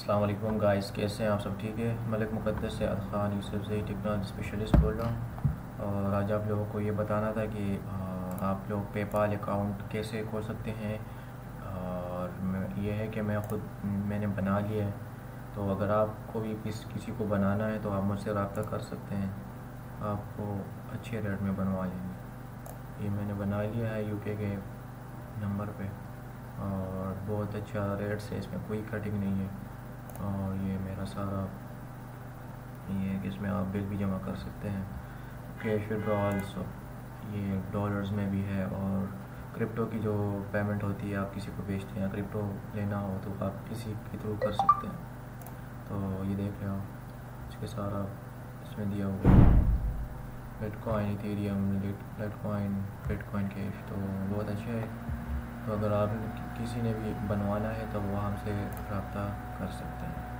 अल्लाम guys, कैसे हैं आप सब? ठीक है? मलिक मुकद्दस से खान यूसुफ से टेक्नोलॉजी स्पेशलिस्ट बोल रहा हूँ। और आज आप लोगों को ये बताना था कि आप लोग पेपाल अकाउंट कैसे खोल सकते हैं? और ये है कि मैं ख़ुद, मैंने बना लिया है। तो अगर आपको भी किस, किसी को बनाना है तो आप मुझसे रबता कर सकते हैं। आपको अच्छे रेट में बनवा लेंगे। ये मैंने बना लिया है यूके के नंबर पे। और बहुत अच्छा रेट से इसमें कोई कटिंग नहीं है। और ये मेरा सारा ये है कि इसमें आप बिल भी जमा कर सकते हैं। कैश विड्रॉल्स ये डॉलर्स में भी है और क्रिप्टो की जो पेमेंट होती है, आप किसी को बेचते हैं। क्रिप्टो लेना हो तो आप किसी के थ्रू कर सकते हैं। तो ये देख रहे हो, इसके सारा इसमें दिया हुआ है। Bitcoin Ethereum Bitcoin Bitcoin cash तो बहुत अच्छा है। तो अगर आप किसी ने भी बनवाना है तो वो हमसे रबता कर सकते हैं।